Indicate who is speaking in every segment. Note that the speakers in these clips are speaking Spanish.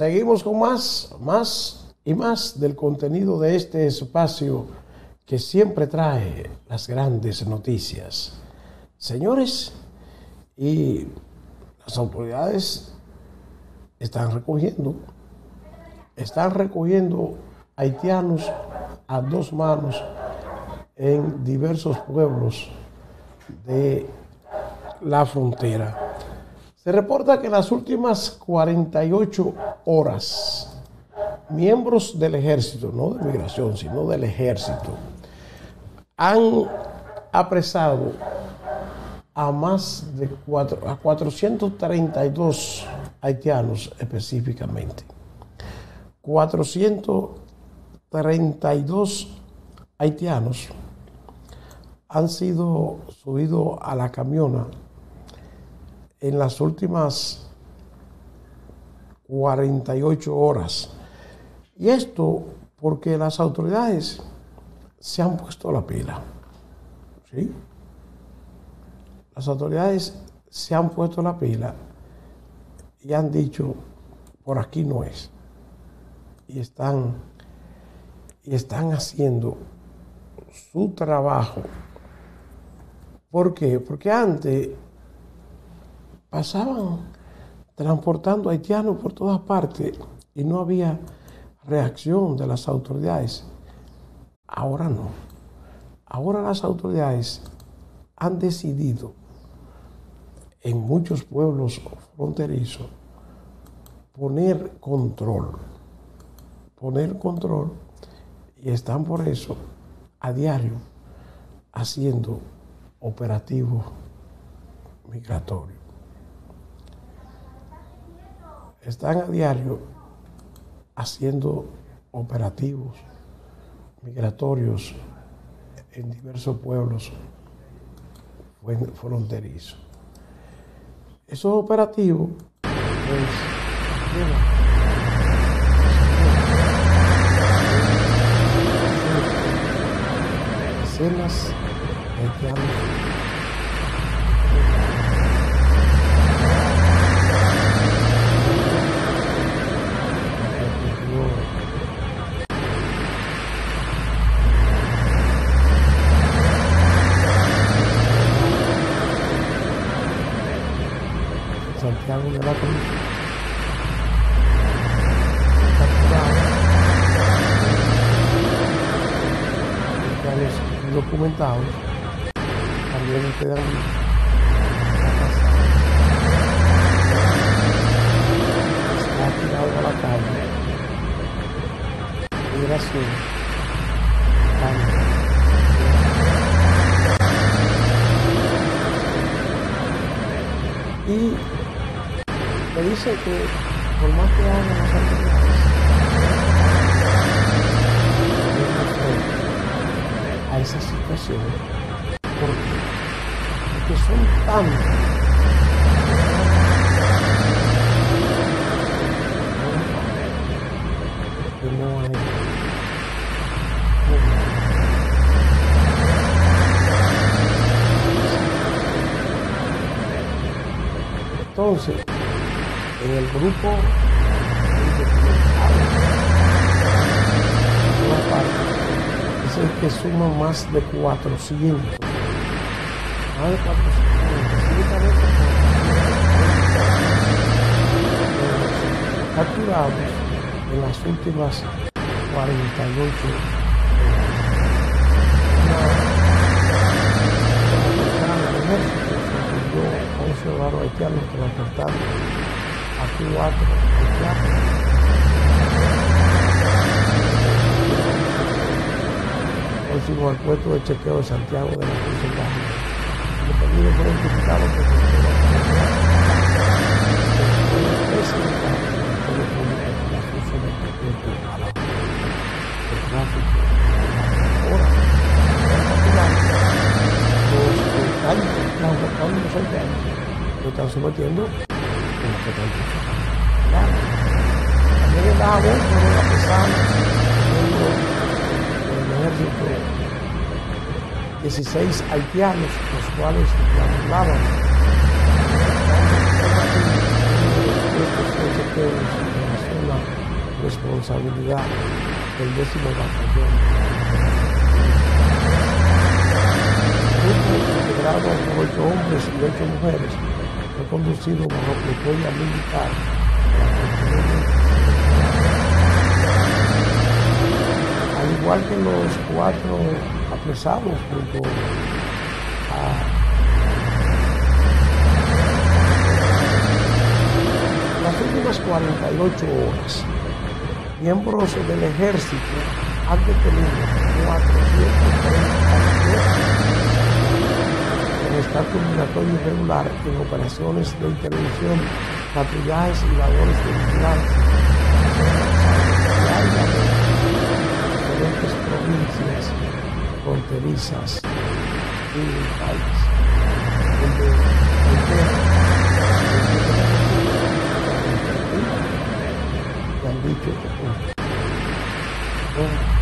Speaker 1: Seguimos con más, más y más del contenido de este espacio que siempre trae las grandes noticias. Señores, y las autoridades están recogiendo, están recogiendo haitianos a dos manos en diversos pueblos de la frontera. Se reporta que en las últimas 48 horas, miembros del ejército, no de migración, sino del ejército, han apresado a más de cuatro, a 432 haitianos específicamente. 432 haitianos han sido subidos a la camiona en las últimas 48 horas. Y esto porque las autoridades se han puesto la pila. ¿Sí? Las autoridades se han puesto la pila y han dicho, por aquí no es. Y están, y están haciendo su trabajo ¿Por qué? Porque antes pasaban transportando haitianos por todas partes y no había reacción de las autoridades. Ahora no. Ahora las autoridades han decidido en muchos pueblos fronterizos poner control, poner control y están por eso a diario haciendo operativo migratorio. Están a diario haciendo operativos migratorios en diversos pueblos fronterizos. Esos operativos pues, escenas Santiago de la Cruz. Capturados. documentados también quedan está tirado a la calle migración y me dice que por más que hagan las autoridades a esa situación que son no hay. Entonces, en el grupo. Es el que suma más de 400 más de 400, capturados en las últimas 48 horas. Se a un ciudadano haitiano transportando a cuatro haitianos. próximo al puesto de chequeo de Santiago de la Cruz Baja detenidos fueron identificados por el presentado al Ministerio Público para su sometimiento a la el tráfico ahora en particular los que están transportando los haitianos lo están sometiendo los que la del ejército 16 haitianos, los cuales de de máxima responsabilidad del décimo batallón. integrado por ocho hombres y ocho mujeres conducido bajo custodia militar. Al igual que los cuatro apresados junto a las últimas 48 horas, miembros del ejército han detenido 432 migratorio irregular en operaciones de intervención, patrullajes y labores de vigilancia diferentes provincias fronterizas del país, han dicho no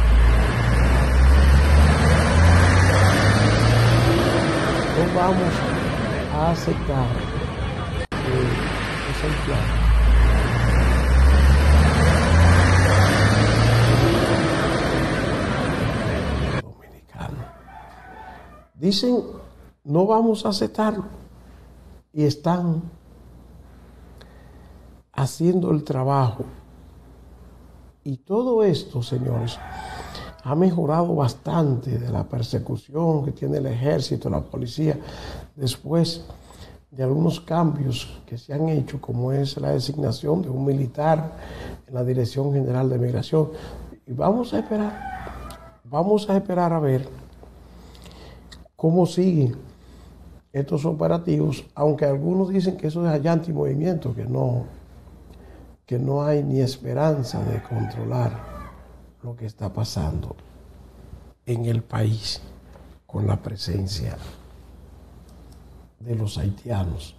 Speaker 1: vamos a aceptar que es el plan dominicano. Dicen, no vamos a aceptarlo. Y están haciendo el trabajo. Y todo esto, señores, ha mejorado bastante de la persecución que tiene el ejército, la policía, después de algunos cambios que se han hecho, como es la designación de un militar en la Dirección General de Migración. Y vamos a esperar, vamos a esperar a ver cómo siguen estos operativos, aunque algunos dicen que eso es allá movimiento que no, que no hay ni esperanza de controlar lo que está pasando en el país con la presencia de los haitianos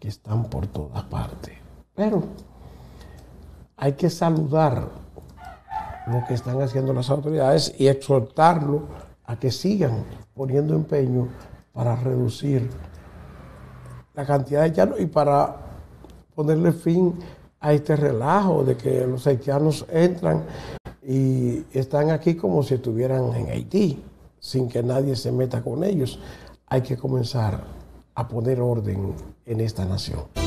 Speaker 1: que están por todas partes. Pero hay que saludar lo que están haciendo las autoridades y exhortarlo a que sigan poniendo empeño para reducir la cantidad de haitianos y para ponerle fin a este relajo de que los haitianos entran y están aquí como si estuvieran en Haití, sin que nadie se meta con ellos. Hay que comenzar a poner orden en esta nación.